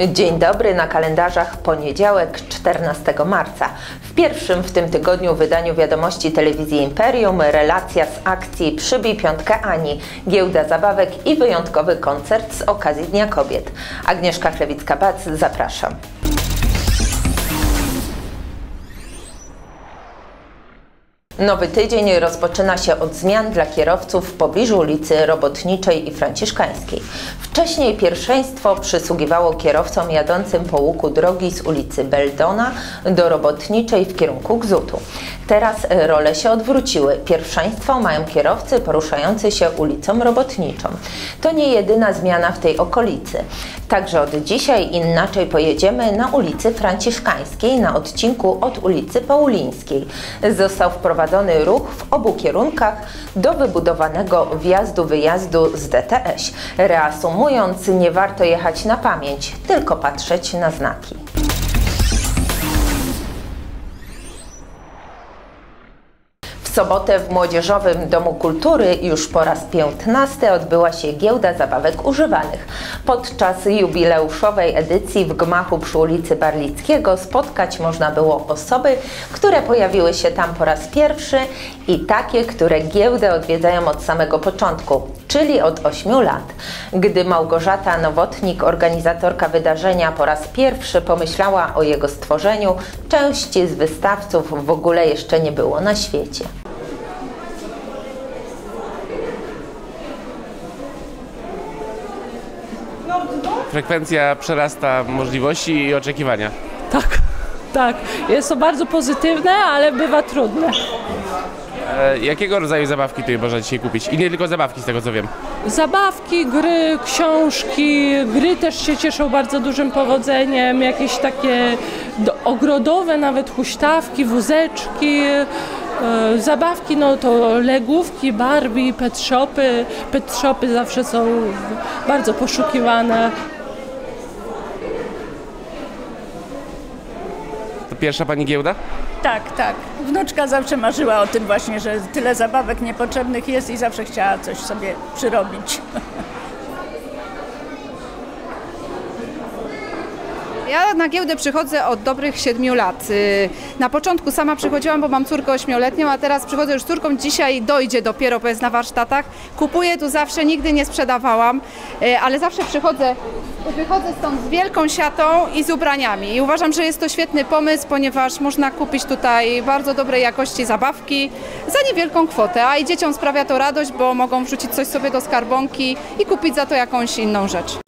Dzień dobry na kalendarzach poniedziałek 14 marca. W pierwszym w tym tygodniu wydaniu wiadomości telewizji Imperium relacja z akcji Przybij Piątkę Ani, giełda zabawek i wyjątkowy koncert z okazji Dnia Kobiet. Agnieszka Chlewicka-Bac, zapraszam. Nowy tydzień rozpoczyna się od zmian dla kierowców w pobliżu ulicy Robotniczej i Franciszkańskiej. Wcześniej pierwszeństwo przysługiwało kierowcom jadącym po łuku drogi z ulicy Beldona do Robotniczej w kierunku Gzutu. Teraz role się odwróciły. Pierwszeństwo mają kierowcy poruszający się ulicą Robotniczą. To nie jedyna zmiana w tej okolicy. Także od dzisiaj inaczej pojedziemy na ulicy Franciszkańskiej na odcinku od ulicy Paulińskiej. Został wprowadzony ruch w obu kierunkach do wybudowanego wjazdu-wyjazdu z DTS. Reasumując, nie warto jechać na pamięć, tylko patrzeć na znaki. Sobotę w Młodzieżowym Domu Kultury już po raz 15 odbyła się giełda zabawek używanych. Podczas jubileuszowej edycji w gmachu przy ulicy Barlickiego spotkać można było osoby, które pojawiły się tam po raz pierwszy i takie, które giełdę odwiedzają od samego początku, czyli od 8 lat. Gdy Małgorzata Nowotnik, organizatorka wydarzenia, po raz pierwszy pomyślała o jego stworzeniu, części z wystawców w ogóle jeszcze nie było na świecie. Frekwencja przerasta możliwości i oczekiwania. Tak, tak. Jest to bardzo pozytywne, ale bywa trudne. E, jakiego rodzaju zabawki tutaj można dzisiaj kupić? I nie tylko zabawki, z tego co wiem. Zabawki, gry, książki, gry też się cieszą bardzo dużym powodzeniem, jakieś takie do, ogrodowe nawet huśtawki, wózeczki, e, zabawki, no to legówki, Barbie, pet shopy. Pet shopy zawsze są bardzo poszukiwane. Pierwsza pani giełda? Tak, tak. Wnuczka zawsze marzyła o tym właśnie, że tyle zabawek niepotrzebnych jest i zawsze chciała coś sobie przyrobić. Ja na giełdę przychodzę od dobrych siedmiu lat. Y, Na początku sama przychodziłam, bo mam córkę ośmioletnią, a teraz przychodzę już z córką. Dzisiaj dojdzie dopiero, bo jest na warsztatach. Kupuję tu zawsze, nigdy nie sprzedawałam, y, ale zawsze przychodzę, wychodzę stąd z wielką siatą i z ubraniami. I uważam, że jest to świetny pomysł, ponieważ można kupić tutaj bardzo dobrej jakości zabawki za niewielką kwotę, a i dzieciom sprawia to radość, bo mogą wrzucić coś sobie do skarbonki i kupić za to jakąś inną rzecz.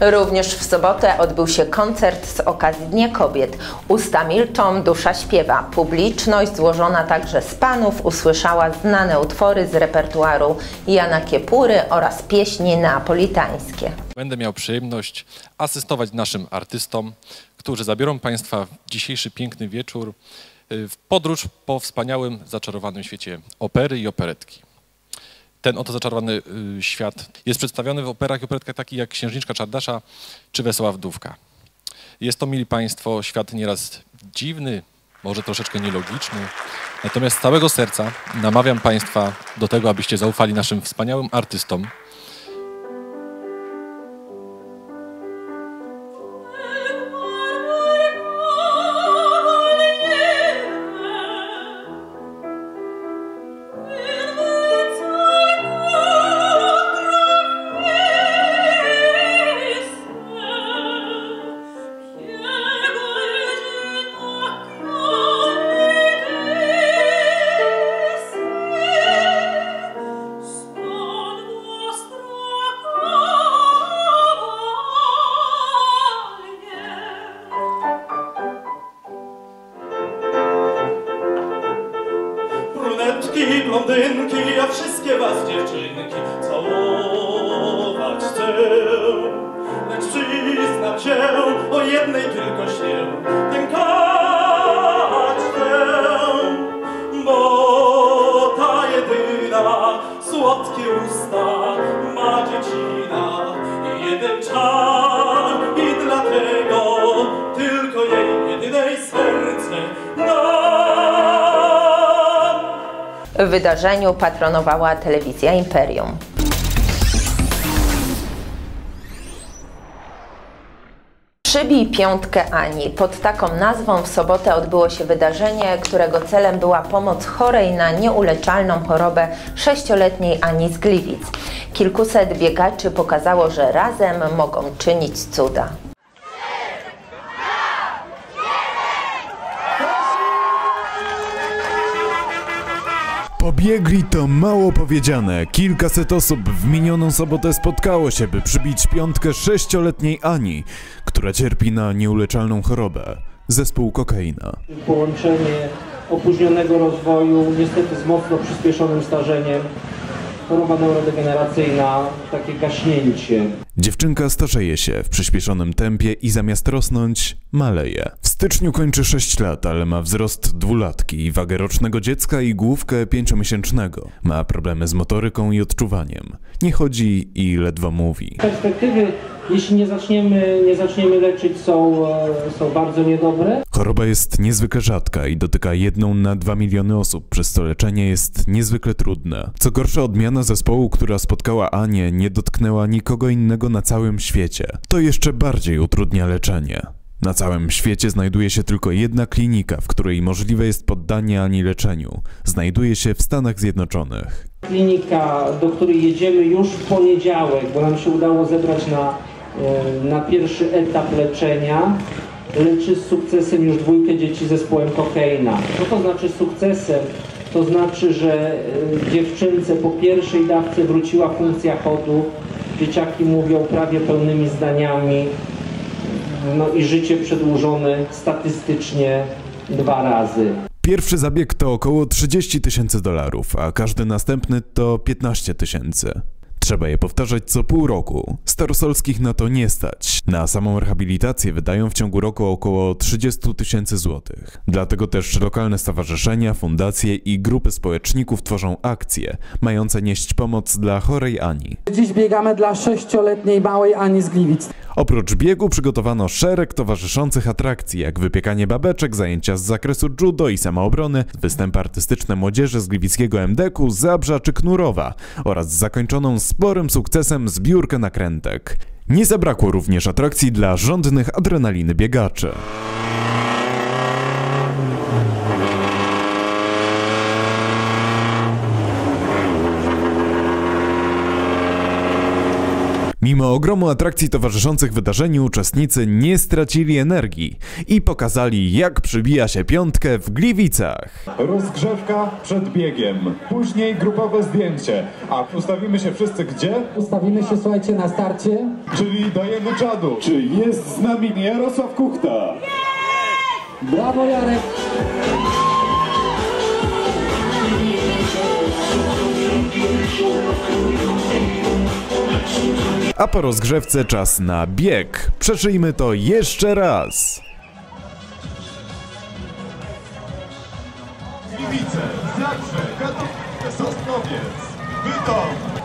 Również w sobotę odbył się koncert z okazji Dnia Kobiet. Usta milczą, dusza śpiewa. Publiczność złożona także z panów usłyszała znane utwory z repertuaru Jana Kiepury oraz pieśni neapolitańskie. Będę miał przyjemność asystować naszym artystom, którzy zabiorą Państwa w dzisiejszy piękny wieczór y, w podróż po wspaniałym, zaczarowanym świecie opery i operetki. Ten oto zaczarowany y, świat jest przedstawiony w operach i operetkach takich jak Księżniczka Czardasza czy Wesoła Wdówka. Jest to, mili Państwo, świat nieraz dziwny, może troszeczkę nielogiczny, natomiast z całego serca namawiam Państwa do tego, abyście zaufali naszym wspaniałym artystom, wydarzeniu patronowała telewizja Imperium. Przybij piątkę Ani. Pod taką nazwą w sobotę odbyło się wydarzenie, którego celem była pomoc chorej na nieuleczalną chorobę sześcioletniej Ani z Gliwic. Kilkuset biegaczy pokazało, że razem mogą czynić cuda. Pobiegli to mało powiedziane. Kilkaset osób w minioną sobotę spotkało się, by przybić piątkę sześcioletniej Ani, która cierpi na nieuleczalną chorobę. Zespół kokaina. połączenie opóźnionego rozwoju, niestety z mocno przyspieszonym starzeniem, choroba neurodegeneracyjna, takie gaśnięcie. Dziewczynka starzeje się w przyspieszonym tempie i zamiast rosnąć, maleje. W styczniu kończy 6 lat, ale ma wzrost dwulatki, wagę rocznego dziecka i główkę pięciomiesięcznego. Ma problemy z motoryką i odczuwaniem. Nie chodzi i ledwo mówi. Perspektywy, jeśli nie zaczniemy, nie zaczniemy leczyć, są, e, są bardzo niedobre. Choroba jest niezwykle rzadka i dotyka jedną na 2 miliony osób, przez co leczenie jest niezwykle trudne. Co gorsza, odmiana zespołu, która spotkała Anię, nie dotknęła nikogo innego na całym świecie. To jeszcze bardziej utrudnia leczenie. Na całym świecie znajduje się tylko jedna klinika, w której możliwe jest poddanie Ani leczeniu. Znajduje się w Stanach Zjednoczonych. Klinika, do której jedziemy już w poniedziałek, bo nam się udało zebrać na, na pierwszy etap leczenia, leczy z sukcesem już dwójkę dzieci zespołem kokaina. Co to znaczy sukcesem? To znaczy, że e, dziewczynce po pierwszej dawce wróciła funkcja chodu, dzieciaki mówią prawie pełnymi zdaniami, no i życie przedłużone statystycznie dwa razy. Pierwszy zabieg to około 30 tysięcy dolarów, a każdy następny to 15 tysięcy. Trzeba je powtarzać co pół roku. Starosolskich na to nie stać. Na samą rehabilitację wydają w ciągu roku około 30 tysięcy złotych. Dlatego też lokalne stowarzyszenia, fundacje i grupy społeczników tworzą akcje, mające nieść pomoc dla chorej Ani. Dziś biegamy dla sześcioletniej małej Ani z Gliwic. Oprócz biegu przygotowano szereg towarzyszących atrakcji, jak wypiekanie babeczek, zajęcia z zakresu judo i samoobrony, występy artystyczne młodzieży z gliwickiego MDK-u, Zabrza czy Knurowa oraz zakończoną sporym sukcesem zbiórkę nakrętek. Nie zabrakło również atrakcji dla żądnych adrenaliny biegaczy. Mimo ogromu atrakcji towarzyszących wydarzeniu, uczestnicy nie stracili energii i pokazali, jak przybija się piątkę w Gliwicach. Rozgrzewka przed biegiem, później grupowe zdjęcie, a ustawimy się wszyscy gdzie? Ustawimy się, słuchajcie, na starcie. Czyli dajemy czadu. Czy jest z nami Jarosław Kuchta? Brawo Jarek! A po rozgrzewce czas na bieg. Przeczyjmy to jeszcze raz. Gliwice, Zagrze, Katowice, Sosnowiec, Bytom.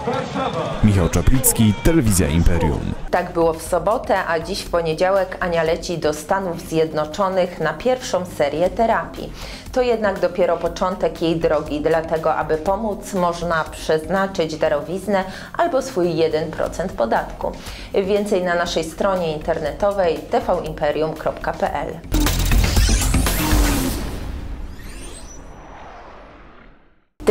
Michał Czaplicki, Telewizja Imperium. Tak było w sobotę, a dziś w poniedziałek Ania leci do Stanów Zjednoczonych na pierwszą serię terapii. To jednak dopiero początek jej drogi, dlatego aby pomóc można przeznaczyć darowiznę albo swój 1% podatku. Więcej na naszej stronie internetowej tvimperium.pl.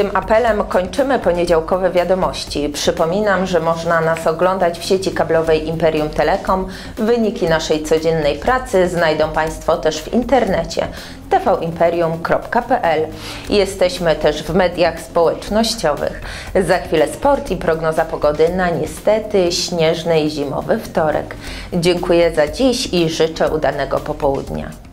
Tym apelem kończymy poniedziałkowe wiadomości. Przypominam, że można nas oglądać w sieci kablowej Imperium Telekom. Wyniki naszej codziennej pracy znajdą Państwo też w internecie tvimperium.pl. Jesteśmy też w mediach społecznościowych. Za chwilę sport i prognoza pogody na niestety śnieżny i zimowy wtorek. Dziękuję za dziś i życzę udanego popołudnia.